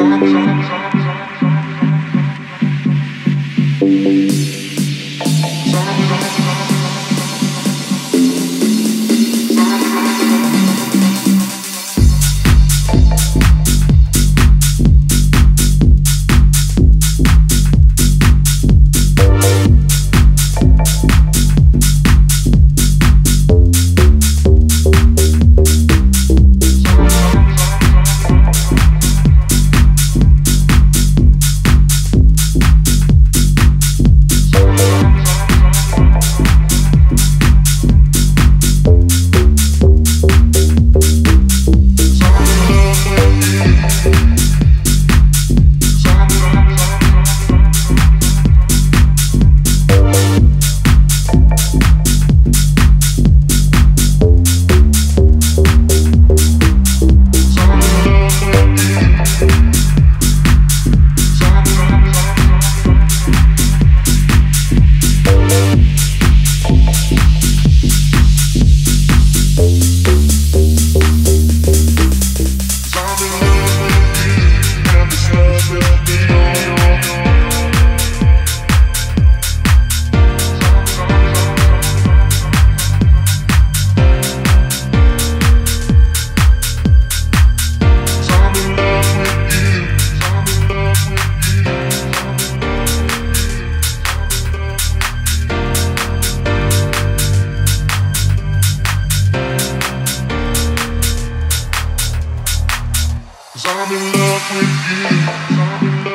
song, song, song, song. I'm in love with you.